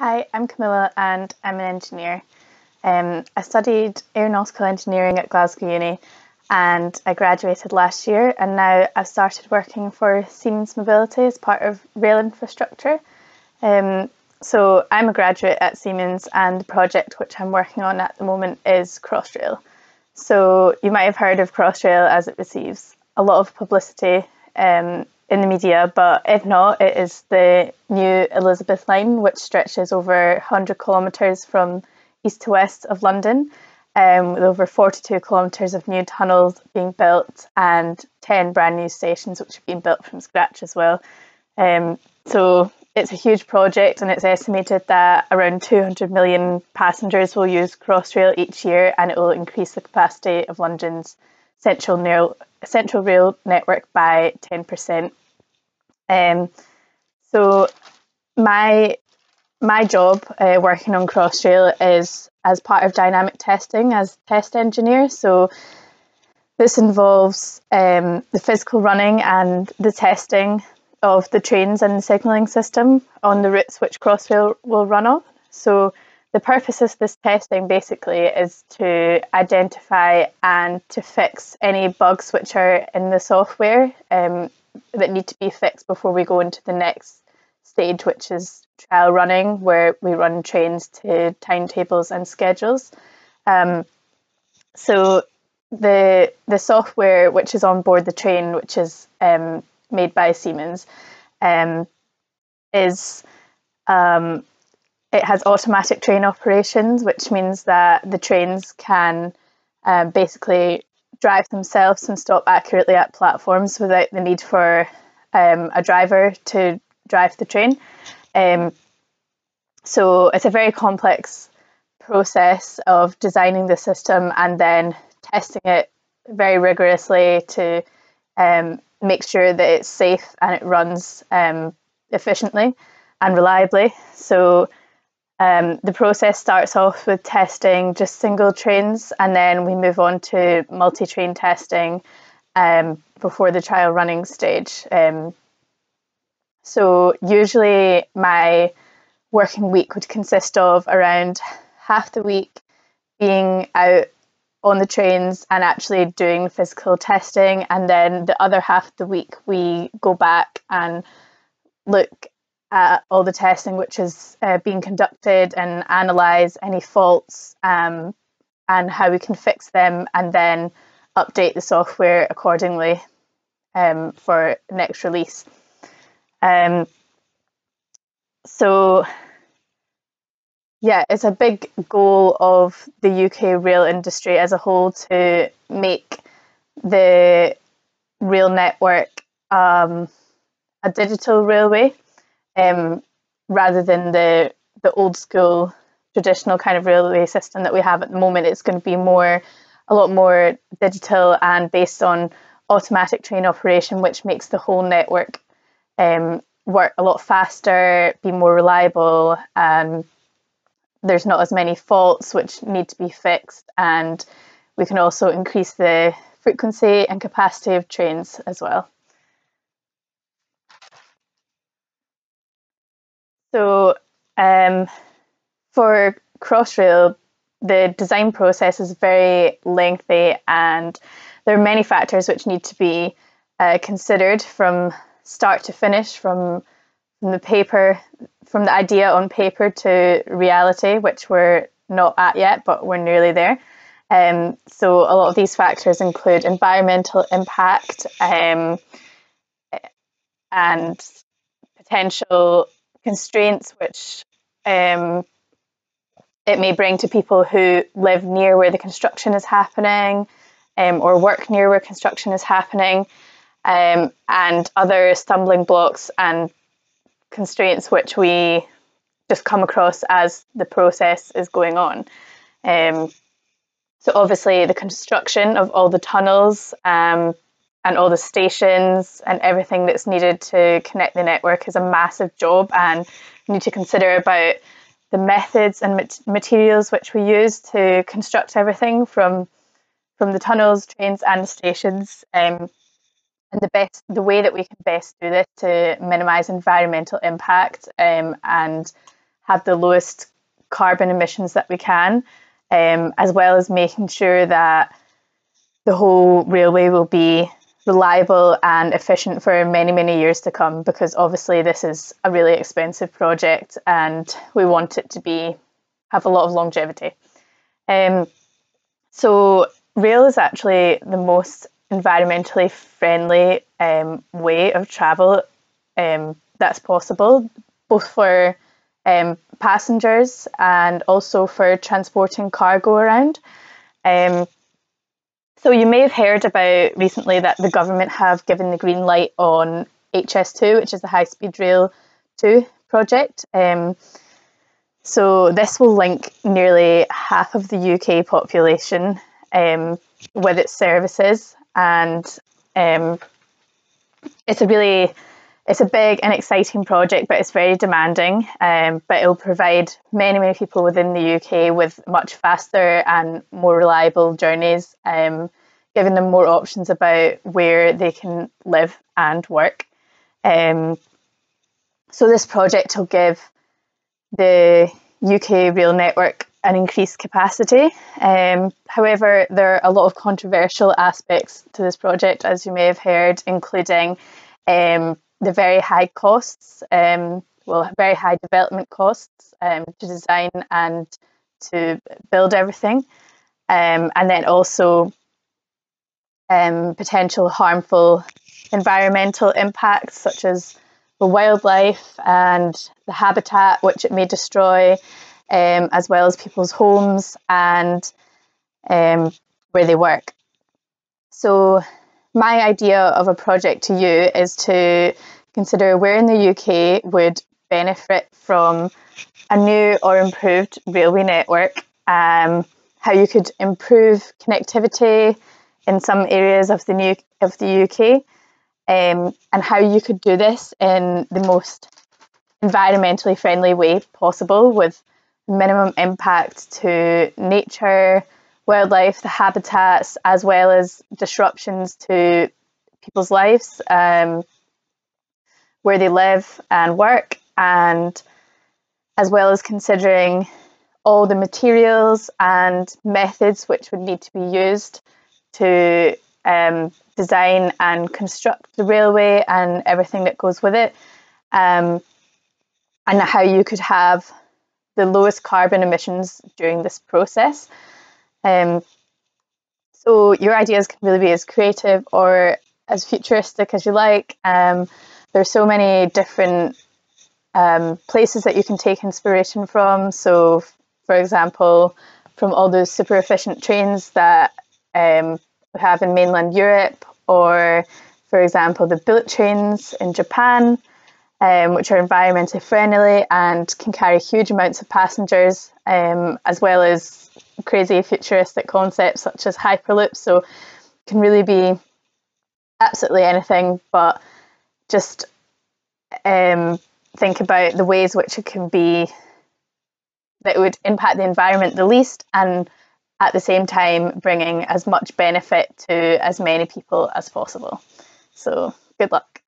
Hi, I'm Camilla and I'm an engineer. Um, I studied aeronautical engineering at Glasgow Uni and I graduated last year and now I've started working for Siemens Mobility as part of rail infrastructure. Um, so I'm a graduate at Siemens and the project which I'm working on at the moment is Crossrail. So you might have heard of Crossrail as it receives a lot of publicity um, in the media, but if not, it is the new Elizabeth line, which stretches over 100 kilometres from east to west of London, um, with over 42 kilometres of new tunnels being built and 10 brand new stations which have been built from scratch as well. Um, so it's a huge project, and it's estimated that around 200 million passengers will use Crossrail each year, and it will increase the capacity of London's central rail, central rail network by 10%. Um, so my my job uh, working on Crossrail is as part of dynamic testing as test engineer. So this involves um, the physical running and the testing of the trains and the signalling system on the routes which Crossrail will run on. So the purpose of this testing basically is to identify and to fix any bugs which are in the software um, that need to be fixed before we go into the next stage, which is trial running, where we run trains to timetables and schedules. Um, so the the software which is on board the train, which is um, made by Siemens, um, is um, it has automatic train operations, which means that the trains can um, basically drive themselves and stop accurately at platforms without the need for um, a driver to drive the train. Um, so it's a very complex process of designing the system and then testing it very rigorously to um, make sure that it's safe and it runs um, efficiently and reliably. So um, the process starts off with testing just single trains, and then we move on to multi train testing um, before the trial running stage. Um, so, usually, my working week would consist of around half the week being out on the trains and actually doing physical testing, and then the other half of the week we go back and look at all the testing which is uh, being conducted and analyze any faults um, and how we can fix them and then update the software accordingly um, for next release. Um, so yeah, it's a big goal of the UK rail industry as a whole to make the rail network um, a digital railway um, rather than the the old school traditional kind of railway system that we have at the moment. It's going to be more a lot more digital and based on automatic train operation, which makes the whole network um, work a lot faster, be more reliable, and there's not as many faults which need to be fixed, and we can also increase the frequency and capacity of trains as well. So um, for Crossrail, the design process is very lengthy and there are many factors which need to be uh, considered from start to finish, from, from the paper, from the idea on paper to reality, which we're not at yet, but we're nearly there. Um, so a lot of these factors include environmental impact um, and potential constraints which um, it may bring to people who live near where the construction is happening um, or work near where construction is happening, um, and other stumbling blocks and constraints which we just come across as the process is going on. Um, so, obviously, the construction of all the tunnels um, and all the stations and everything that's needed to connect the network is a massive job and we need to consider about the methods and materials which we use to construct everything from from the tunnels, trains and stations um, and the best the way that we can best do this to minimize environmental impact um, and have the lowest carbon emissions that we can, um, as well as making sure that the whole railway will be reliable and efficient for many, many years to come because obviously this is a really expensive project and we want it to be have a lot of longevity. Um, so rail is actually the most environmentally friendly um, way of travel um, that's possible, both for um, passengers and also for transporting cargo around. Um, so you may have heard about recently that the government have given the green light on HS2, which is the High Speed Rail 2 project. Um, so this will link nearly half of the UK population um, with its services, and um, it's a really it's a big and exciting project, but it's very demanding. Um, but it will provide many, many people within the UK with much faster and more reliable journeys, um, giving them more options about where they can live and work. Um, so this project will give the UK rail network an increased capacity. Um, however, there are a lot of controversial aspects to this project, as you may have heard, including um, the very high costs, um, well, very high development costs um, to design and to build everything, um, and then also um, potential harmful environmental impacts such as the wildlife and the habitat which it may destroy, um, as well as people's homes and um, where they work. So my idea of a project to you is to consider where in the UK would benefit from a new or improved railway network, um, how you could improve connectivity in some areas of the new of the UK, um, and how you could do this in the most environmentally friendly way possible with minimum impact to nature, wildlife, the habitats, as well as disruptions to people's lives, um, where they live and work, and as well as considering all the materials and methods which would need to be used to um, design and construct the railway and everything that goes with it, um, and how you could have the lowest carbon emissions during this process. Um, so your ideas can really be as creative or as futuristic as you like. Um, there's so many different um, places that you can take inspiration from. So, for example, from all those super efficient trains that um, we have in mainland Europe, or for example, the bullet trains in Japan, um, which are environmentally friendly and can carry huge amounts of passengers, um, as well as crazy futuristic concepts such as hyperloops. So can really be absolutely anything, but just um, think about the ways which it can be that would impact the environment the least and at the same time bringing as much benefit to as many people as possible. So good luck.